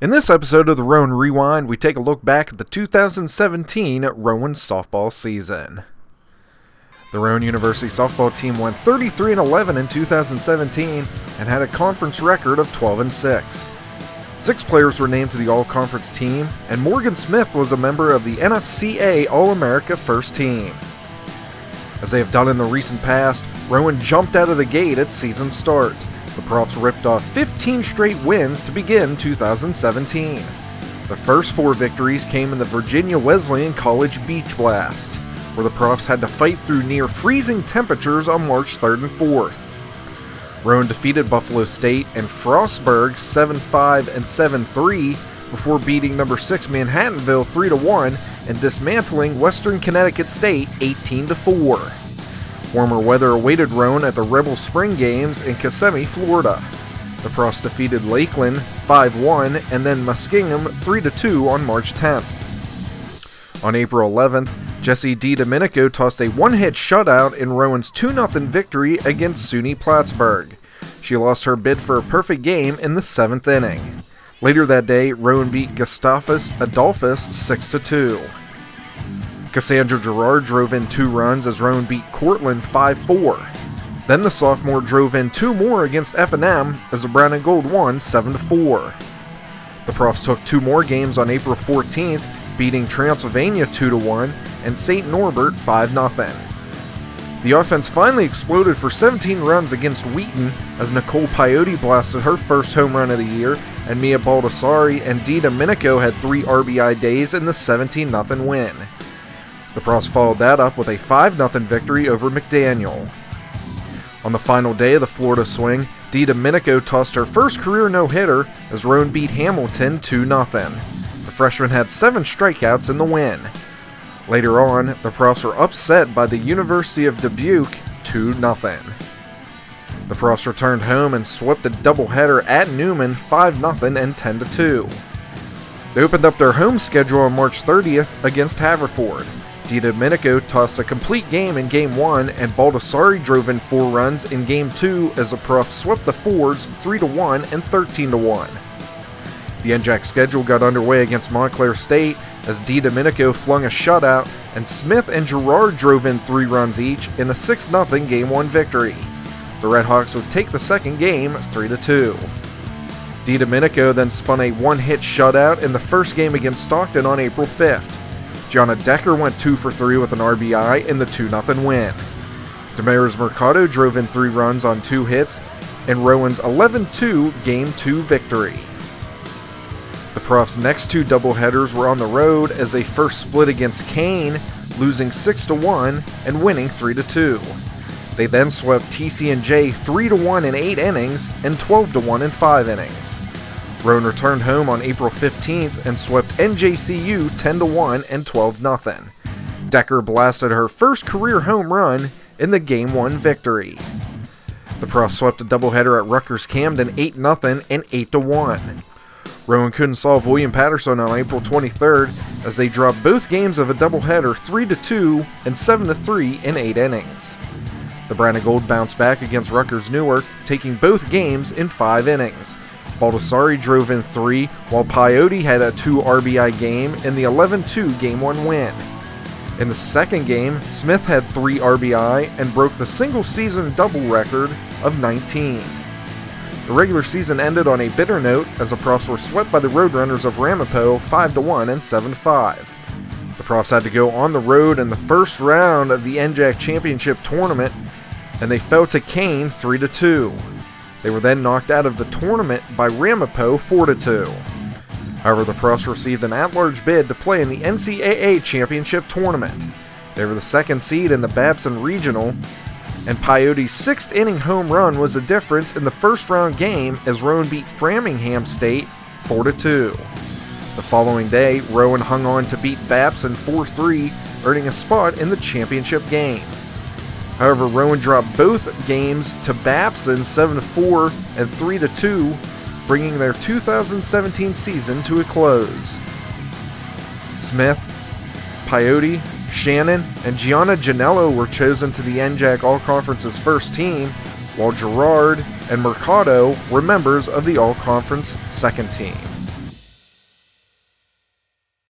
In this episode of the Rowan Rewind, we take a look back at the 2017 Rowan softball season. The Rowan University softball team went 33 and 11 in 2017 and had a conference record of 12 and 6. Six players were named to the All Conference team, and Morgan Smith was a member of the NFCA All America First Team. As they have done in the recent past, Rowan jumped out of the gate at season start. The Profs ripped off 15 straight wins to begin 2017. The first four victories came in the Virginia Wesleyan College Beach Blast, where the Profs had to fight through near freezing temperatures on March 3rd and 4th. Rowan defeated Buffalo State and Frostburg 7 5 and 7 3 before beating number 6 Manhattanville 3 1 and dismantling Western Connecticut State 18 4. Warmer weather awaited Rowan at the Rebel Spring Games in Kissimmee, Florida. The Profs defeated Lakeland 5 1 and then Muskingum 3 2 on March 10th. On April 11th, Jesse DiDomenico tossed a one hit shutout in Rowan's 2 0 victory against SUNY Plattsburgh. She lost her bid for a perfect game in the seventh inning. Later that day, Rowan beat Gustavus Adolphus 6 2. Cassandra Gerard drove in two runs as Rowan beat Cortland 5-4. Then the sophomore drove in two more against F&M as the Brown and Gold won 7-4. The Profs took two more games on April 14th, beating Transylvania 2-1 and St. Norbert 5-0. The offense finally exploded for 17 runs against Wheaton as Nicole Piotti blasted her first home run of the year, and Mia Baldassari and DiDomenico had three RBI days in the 17 0 win. The Profs followed that up with a 5 0 victory over McDaniel. On the final day of the Florida swing, DiDomenico tossed her first career no hitter as Rowan beat Hamilton 2 0. The freshman had seven strikeouts in the win. Later on, the Profs were upset by the University of Dubuque 2 0. The Profs returned home and swept a doubleheader at Neumann 5 0 and 10 2. They opened up their home schedule on March 30th against Haverford. DiDomenico tossed a complete game in Game 1, and Baldassari drove in four runs in Game 2 as the Profs swept the Fords 3 1 and 13 1. The NJAC schedule got underway against Montclair State as DiDomenico flung a shutout, and Smith and Gerard drove in three runs each in a 6 0 Game 1 victory. The Redhawks would take the second game 3 2. DiDomenico then spun a one hit shutout in the first game against Stockton on April 5th. Gianna Decker went 2 for 3 with an RBI in the 2 0 win. Damaris Mercado drove in three runs on two hits in Rowan's 11 2 Game 2 victory. The Profs' next two doubleheaders were on the road as they first split against Kean, losing 6 1 and winning 3 2. They then swept TCNJ 3 1 in 8 innings and 12 1 in 5 innings. Rowan returned home on April 15th and swept NJCU 10 1 and 12 0. Decker blasted her first career home run in the Game 1 victory. The Profs swept a doubleheader at Rutgers Camden 8 0 and 8 1. Rowan couldn't solve William Paterson on April 23rd as they dropped both games of a doubleheader 3 2 and 7 3 in 8 innings. The Brown and Gold bounced back against Rutgers Newark, taking both games in 5 innings. Baldassari drove in three, while Piotti had a 2 RBI game in the 11 2 Game 1 win. In the second game, Smith had 3 RBI and broke the single season double record of 19. The regular season ended on a bitter note as the Profs were swept by the Roadrunners of Ramapo 5 1 and 7 5. The Profs had to go on the road in the first round of the NJAC Championship tournament, and they fell to Kean 3 2. They were then knocked out of the tournament by Ramapo 4 2. However, the Profs received an at large bid to play in the NCAA Championship tournament. They were the second seed in the Babson Regional, and Piotti's sixth inning home run was the difference in the first round game as Rowan beat Framingham State 4 2. The following day, Rowan hung on to beat Babson 4 3, earning a spot in the championship game. However, Rowan dropped both games to Babson 7 4 and 3 2, bringing their 2017 season to a close. Smith, Piotti, Shannon, and Gianna Janello were chosen to the NJAC All Conference's first team, while Gerard and Mercado were members of the All Conference second team.